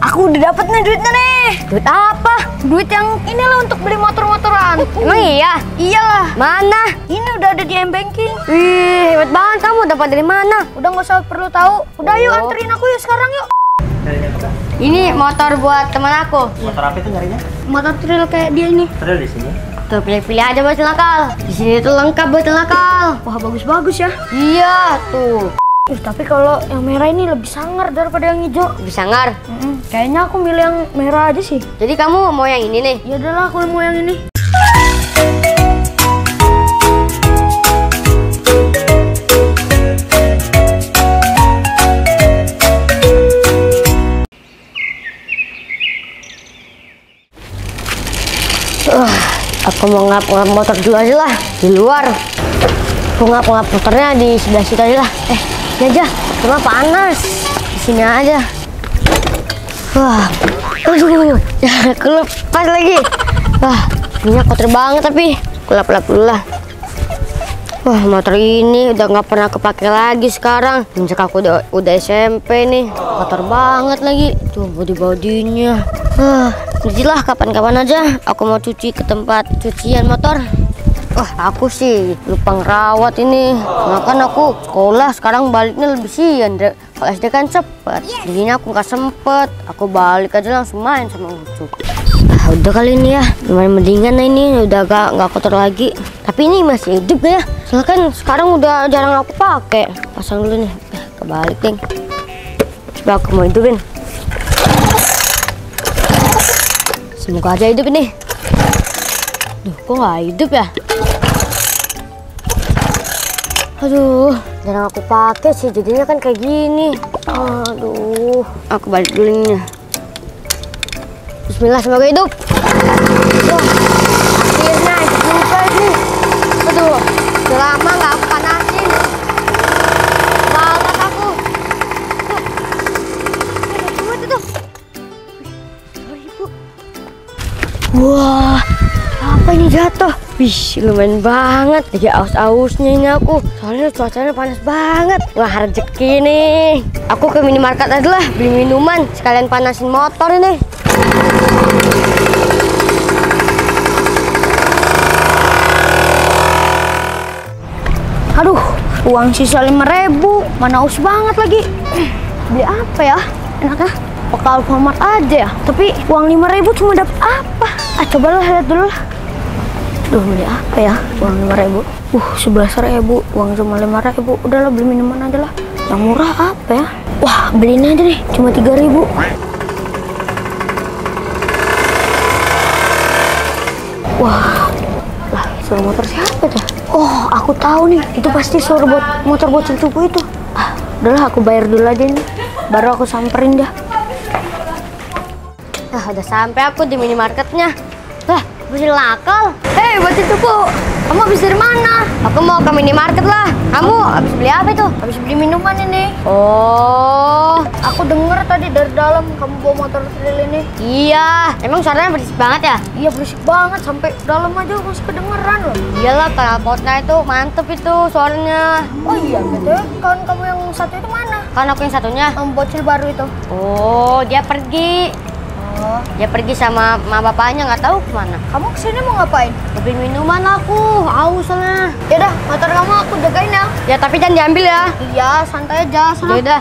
Aku udah dapet nih duitnya nih. Duit apa? Duit yang inilah untuk beli motor-motoran. Emang iya? Iyalah. Mana? Ini udah ada di M-Banking. Wih, hebat banget kamu dapat dari mana? Udah nggak usah perlu tahu. Udah yuk Oh. anterin aku yuk sekarang yuk. Ini motor buat teman aku. Motor apa itu nyarinya? Motor trail kayak dia ini. Trail di sini. Tuh pilih-pilih aja buat nakal. Di sini tuh lengkap buat nakal. Wah bagus-bagus ya. Iya, tuh. Uh, tapi kalau yang merah ini lebih sangar daripada yang hijau. Lebih sangar. Mm-mm. Kayaknya aku milih yang merah aja sih. Jadi kamu mau yang ini nih? Ya udahlah aku mau yang ini. Uh, aku mau ngap-ngap motor dulu aja lah di luar. Aku ngap-ngap motornya di sebelah situ aja lah. Eh, aja. Cuma panas. Di sini aja. Wah, aduh, ya kelepas lagi. Wah, minyak kotor banget tapi kelap-lap dulu lah. Wah, motor ini udah nggak pernah kepake lagi sekarang. Sejak aku udah, udah SMP nih, kotor banget lagi. Tuh body-bodinya. Wah, lah kapan-kapan aja aku mau cuci ke tempat cucian motor. Wah, aku sih lupa ngerawat ini. Nah, kan aku sekolah sekarang baliknya lebih siang. Dek. Kalau SD kan cepet. Jadinya aku nggak sempet. Aku balik aja langsung main sama Ucup. Ah, udah kali ini ya. Lumayan mendingan nah ini udah gak, nggak kotor lagi. Tapi ini masih hidup gak ya? Soalnya kan sekarang udah jarang aku pakai. Pasang dulu nih. Kebalik, Deng. Coba aku mau hidupin. Semoga aja hidup ini. Duh, kok nggak hidup ya? Aduh, jarang aku pakai sih, jadinya kan kayak gini. Aduh, aku balik dulu ini. Bismillah, semoga hidup. Wah, akhirnya juga sih. Aduh, udah lama nggak aku panasin. Banget aku. Tuh. Tuh, tuh. Wah, apa ini jatuh? Wih, lumayan banget. Lagi aus-ausnya ini aku. Soalnya cuacanya panas banget. Wah, rezeki nih. Aku ke minimarket aja lah, beli minuman. Sekalian panasin motor ini. Aduh, uang sisa 5000 Mana aus banget lagi. Beli apa ya? Enaknya ke Alfamart aja ya. Tapi uang 5000 cuma dapat apa? Ah, cobalah lihat dulu lah. Duh, beli apa ya? Uang 5000 Uh, 11.000 Uang cuma 5000 Udahlah, beli minuman aja lah. Yang murah apa ya? Wah, beliin aja deh. Cuma 3000 Wah, lah suara motor siapa tuh? Oh, aku tahu nih. Itu pasti suara buat motor buat cucuku itu. Ah, udahlah aku bayar dulu aja nih. Baru aku samperin dah. Nah, udah sampai aku di minimarketnya. Lah, beli nakal. Buat cucuku. Kamu habis dari mana? Aku mau ke minimarket lah. Kamu habis beli apa itu? Habis beli minuman ini. Oh, Aku denger tadi dari dalam kamu bawa motor trail ini. iya. Emang suaranya berisik banget ya? Iya berisik banget sampai dalam aja masih kedengeran loh. Iyalah, knalpotnya itu mantep itu suaranya. Oh iya, betul. Kawan kamu yang satu itu mana? Kan aku yang satunya. Yang bocil baru itu. Oh, dia pergi. Oh, Dia pergi sama ma bapaknya nggak tahu ke mana. kamu ke sini mau ngapain? Beli minuman aku, haus soalnya. Ya udah, motor kamu aku jagain ya. Ya tapi jangan diambil ya. Iya, santai aja. Ya Sana. udah.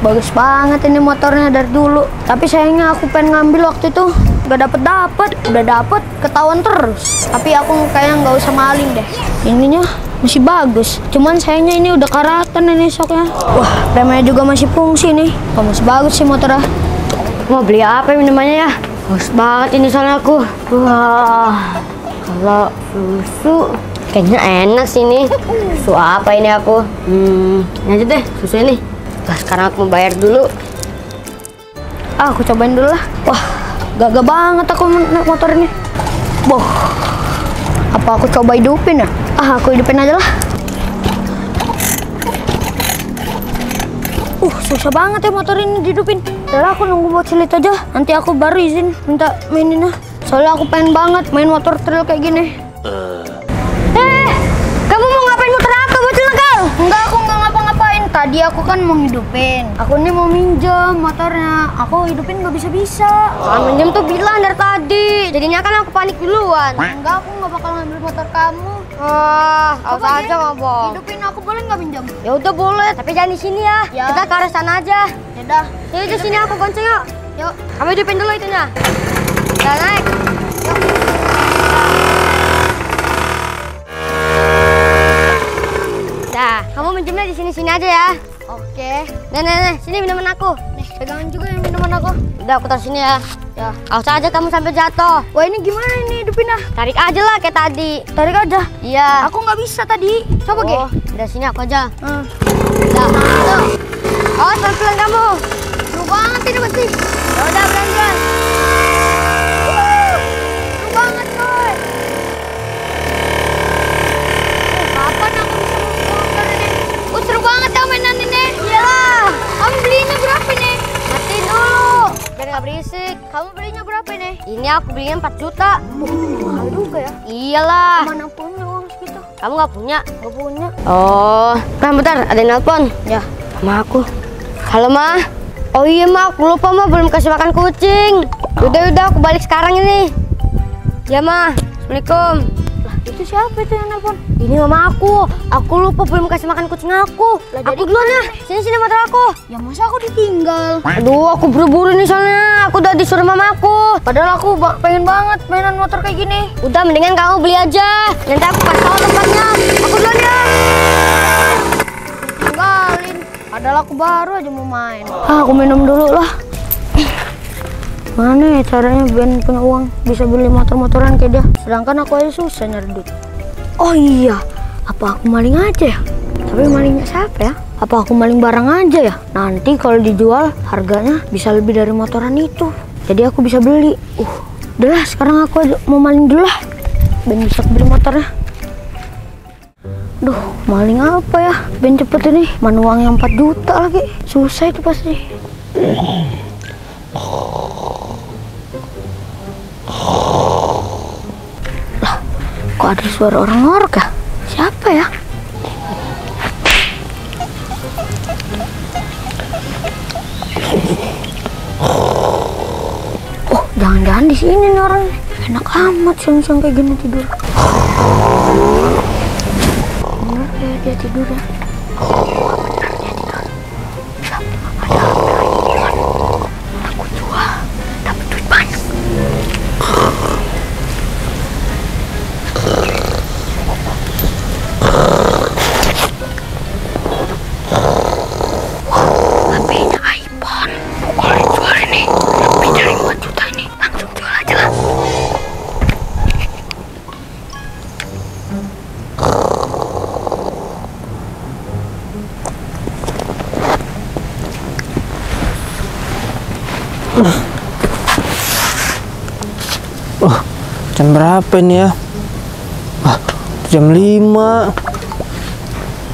Bagus banget ini motornya dari dulu. Tapi sayangnya aku pengen ngambil waktu itu nggak dapet dapet, udah dapet ketahuan terus. Tapi aku kayaknya nggak usah maling deh. Ininya masih bagus. Cuman sayangnya ini udah karatan ini soknya. Wah, remnya juga masih fungsi nih. Oh, masih bagus sih motornya. Mau beli apa minumannya ya? Haus banget ini soalnya aku. Wah, kalau susu kayaknya enak sih ini. Susu apa ini aku? Hmm, ini aja deh susu ini. Nah, sekarang aku mau bayar dulu. Ah, aku cobain dulu lah. Wah, gagah banget aku naik motor ini. Boh, apa aku coba hidupin ya? Ah, aku hidupin aja lah. Uh, susah banget ya motor ini dihidupin. Udah aku nunggu buat cilit aja. Nanti aku baru izin minta maininnya. Soalnya aku pengen banget main motor trail kayak gini. Eh, kamu mau ngapain muter aku bocil nakal? Enggak, aku. Tadi aku kan mau hidupin. Aku ini mau minjem motornya. Aku hidupin nggak bisa-bisa. Kalau minjem tuh bilang dari tadi. Jadinya kan aku panik duluan. Enggak, aku nggak bakal ngambil motor kamu. Ah, Apa, aja ngomong. Hidupin aku boleh nggak minjem? Ya udah boleh, tapi jangan di sini ya. Ya. Kita ke arah sana aja. Yaudah, Yuk di sini aku gonceng yuk. yuk. Kamu hidupin dulu itunya. Udah naik. Dah, di sini-sini aja ya. Oke. Nih, nih, nih, sini minuman aku. Nih, pegangan juga yang minuman aku. Udah, aku taruh sini ya. Ya. Awas aja kamu sampai jatuh. Wah ini gimana ini hidupin ah? Tarik aja lah kayak tadi. Tarik aja. Iya. Aku nggak bisa tadi. Coba oh, Udah sini aku aja. Hmm. Udah. Tuh. Oh, pelan-pelan kamu. Seru banget ini pasti. Ya udah, pelan-pelan. Ini aku belinya 4 juta. Mahal juga ya. Iyalah. Mana punya uang segitu? Kamu nggak punya? Gak punya. Oh, nah bentar, ada yang nelpon. Ya. Ma aku. Halo, Ma. Oh iya, Ma, aku lupa, Ma, belum kasih makan kucing. Udah, udah, aku balik sekarang ini. Ya, Ma. Assalamualaikum. Itu siapa itu yang nelpon? Ini mama aku. Aku lupa belum kasih makan kucing aku. Lah, aku duluan ya. Sini, sini motor aku. Ya masa aku ditinggal? Aduh, aku buru-buru nih soalnya. Aku udah disuruh mama aku. Padahal aku pengen banget mainan motor kayak gini. Udah, mendingan kamu beli aja. Nanti aku kasih tahu tempatnya. Aku duluan ya. Tinggalin. Padahal aku baru aja mau main. Ah, aku minum dulu lah. Mana ya caranya Ben punya uang bisa beli motor-motoran kayak dia? Sedangkan aku aja susah nyari duit. Oh iya, apa aku maling aja ya? Tapi malingnya siapa ya? Apa aku maling barang aja ya? Nanti kalau dijual harganya bisa lebih dari motoran itu. Jadi aku bisa beli. Uh, udah sekarang aku aja mau maling dulu lah. Ben bisa beli motornya. Duh, maling apa ya? Ben cepet ini. Mana uangnya 4 juta lagi. Susah itu pasti. Kok ada suara orang ngorok ya? Siapa ya? Oh, jangan-jangan di sini nih orang. Enak amat siang-siang kayak gini tidur. Bener ya dia tidur ya. Jam berapa ini ya? Wah, jam 5.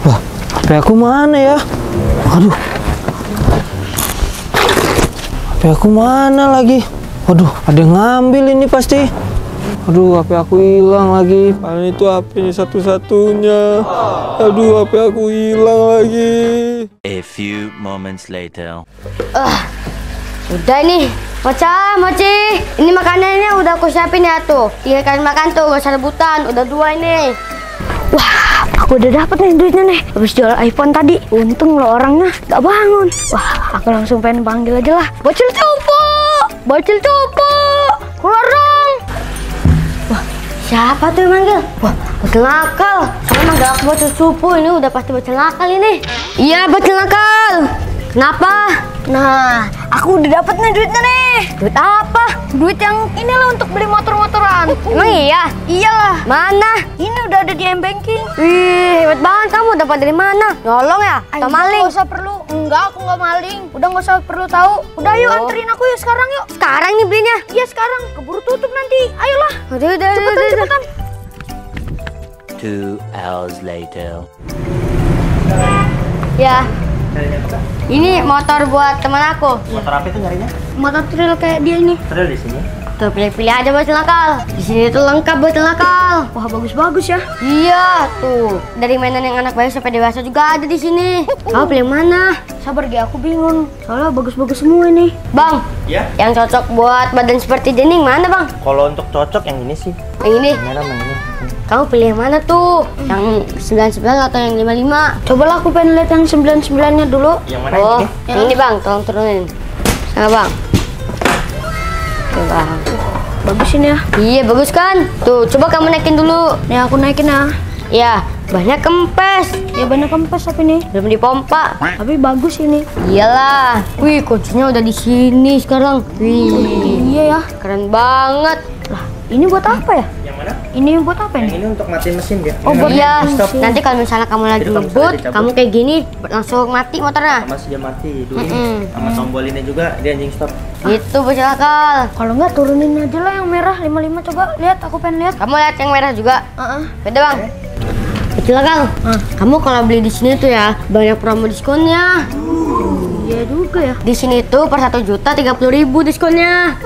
Wah, HP aku mana ya? Aduh. HP aku mana lagi? Waduh, ada yang ngambil ini pasti. Aduh, HP aku hilang lagi. Padahal itu HP ini satu-satunya. Aduh, HP aku hilang lagi. A few moments later. Udah nih. Mocha, Mochi. Ini makanannya udah aku siapin ya tuh. Tinggal kalian makan tuh, gak usah rebutan. Udah dua ini. Wah, aku udah dapet nih duitnya nih. Habis jual iPhone tadi. Untung lo orangnya gak bangun. Wah, aku langsung pengen panggil aja lah. Bocil cupu! Bocil cupu! Keluar dong! Siapa tuh yang manggil? Wah, bocil nakal. Saya manggil aku bocil cupu. Ini udah pasti bocil nakal ini. Iya, bocil nakal. Kenapa? Nah, aku udah dapet nih duitnya nih. Duit apa? Duit yang ini lah untuk beli motor-motoran. Emang iya? Iyalah, Mana? ini udah ada di M-Banking. Wih, hebat banget kamu. Dapat dari mana? Nyolong ya? Atau maling? Gak usah perlu. Enggak, aku nggak maling. Udah nggak usah perlu tahu. Udah yuk Oh. anterin aku yuk sekarang yuk. Sekarang nih belinya. Iya sekarang, keburu tutup nanti. Ayolah. Udah, udah, Cepetan, udah, udah. cepetan. Two hours later. Ya, ini motor buat teman aku. Motor apa itu nyarinya? Motor trail kayak dia ini. Trail di sini. Tuh pilih-pilih aja bocil nakal. Di sini tuh lengkap bocil nakal. Wah bagus-bagus ya. Iya, tuh. Dari mainan yang anak bayi sampai dewasa juga ada di sini. Kamu pilih mana? Sabar Gi, aku bingung. Soalnya bagus-bagus semua ini. Bang, Ya, yang cocok buat badan seperti Dening mana bang? kalau untuk cocok yang ini sih. Yang ini. Mana yang ini? Kamu pilih yang mana tuh? Yang 99 atau yang 55? Cobalah aku pengen lihat yang 99-nya dulu. Yang mana Oh, ini? yang ini bang, tolong turunin. Sana bang. Tuh bang. Bagus ini ya. Iya bagus kan? Tuh coba kamu naikin dulu. Nih aku naikin ya. Ya, banyak kempes. Ya banyak kempes tapi nih. Belum dipompa. Tapi bagus ini. Iyalah. Wih, kuncinya udah di sini sekarang. Wih, Iya ya. keren banget. Lah, ini buat apa ya? Yang mana? Ini buat apa Yang ini? ini untuk matiin mesin dia. Oh, buat Iya, stop. nanti kalau misalnya kamu lagi ngebut, kamu kayak gini langsung mati motornya. Sama sudah mati dulu ini. Mm-mm. Sama tombol ini juga dia anjing stop. Gitu bocil akal. Kalau nggak turunin aja lah yang merah 55 coba lihat aku pengen lihat. Kamu lihat yang merah juga. Heeh. Beda bang. Bocil akal. Kamu kalau beli di sini tuh ya banyak promo diskonnya. Iya juga ya. Di sini tuh per satu juta tiga puluh ribu diskonnya.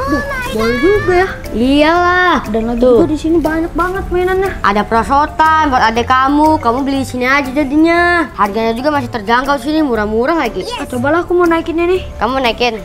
Boleh juga ya. Iyalah. Dan lagi Tuh. juga di sini banyak banget mainannya. Ada prosotan buat adek kamu. Kamu beli di sini aja jadinya. Harganya juga masih terjangkau sini, murah-murah lagi. Ah, cobalah aku mau naikinnya nih. Kamu naikin.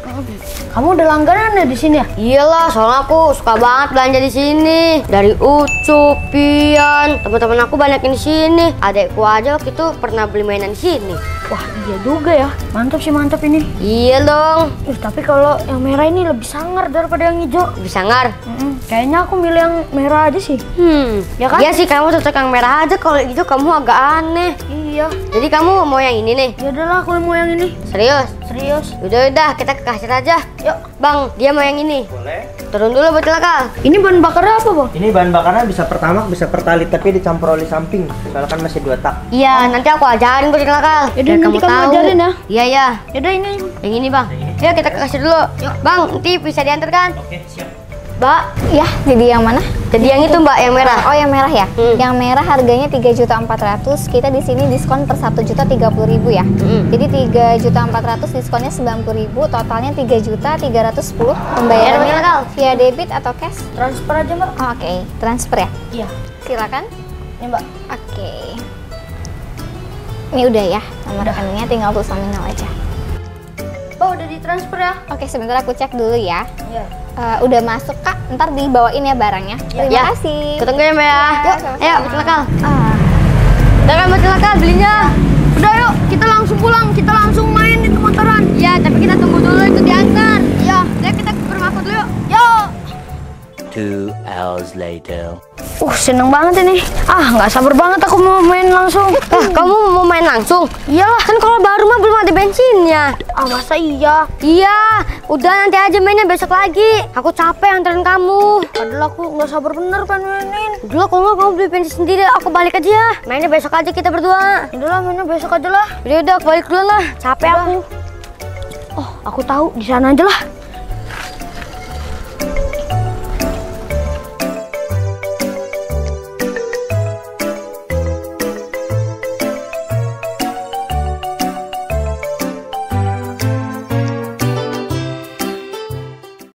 Kamu udah langganan ya di sini ya? Iyalah, soalnya aku suka banget belanja di sini. Dari Ucup, Pian, teman-teman aku banyak di sini. Adekku aja waktu itu pernah beli mainan di sini. Wah, iya juga ya. Mantap sih mantap ini. Iya dong, Ih, tapi kalau yang merah ini lebih sangar daripada yang hijau. Bisa ngar. Mm-mm, Kayaknya aku milih yang merah aja sih. Hmm, Ya kan? Iya sih kamu cocok yang merah aja. Kalau gitu kamu agak aneh. Iya. Jadi kamu mau yang ini nih? Ya udahlah aku mau yang ini. Serius? Serius. Udah udah kita ke kasir aja. Yuk. Bang, dia mau yang ini. Boleh. Turun dulu buat celaka. Ini bahan bakarnya apa, Bang? Ini bahan bakarnya bisa pertama bisa pertalit tapi dicampur oli samping. Soalnya kan masih dua tak. Iya, nanti aku ajarin buat celaka. Yaudah, nanti kamu ajarin ya. Iya ya. Yaudah ini. Yang ini bang. Yuk kita ke kasir dulu. Bang, nanti bisa diantar kan? Oke, siap. Mbak, Ya, jadi yang mana? jadi yang itu mbak, yang merah. Oh, yang merah ya? Hmm. Yang merah harganya 3.400. Kita di sini diskon per 1.030.000 ya. Hmm. Jadi 3.400 diskonnya 90.000, totalnya 3.310. Pembayarannya Bayar berapa? via debit atau cash? Transfer aja, Mbak. Oh, Oke, transfer ya. Iya. Silakan. Ini, Mbak. Oke. Ini udah ya, nomor rekeningnya tinggal tulis nominal aja. Mbak udah ditransfer ya? Oke, sebentar aku cek dulu ya. Iya. Eh, udah masuk kak, ntar dibawain ya barangnya. Terima Ya. kasih. Ketemu ya mbak ya. Yuk, Ayo, buat celaka. Ah. Udah kan buat celaka belinya. Udah yuk, kita langsung pulang. Kita langsung main itu motoran. Iya, tapi kita tunggu dulu itu diantar. Iya. Udah kita ke rumah aku dulu yuk. Yuk. Two hours later. Uh, seneng banget ini. Ah, nggak sabar banget aku mau main langsung. Ah, kamu mau main langsung? Iyalah. Kan kalau baru mah belum ada bensinnya. Ah, masa iya? Iya, udah nanti aja mainnya besok lagi. Aku capek anterin kamu. Padahal aku nggak sabar bener kan mainin. Dulu kalau nggak kamu beli bensin sendiri, aku balik aja. ya. Mainnya besok aja kita berdua. Udahlah, mainnya besok aja lah. Udah udah, aku balik dulu lah. Capek aku. Oh, aku tahu di sana aja lah.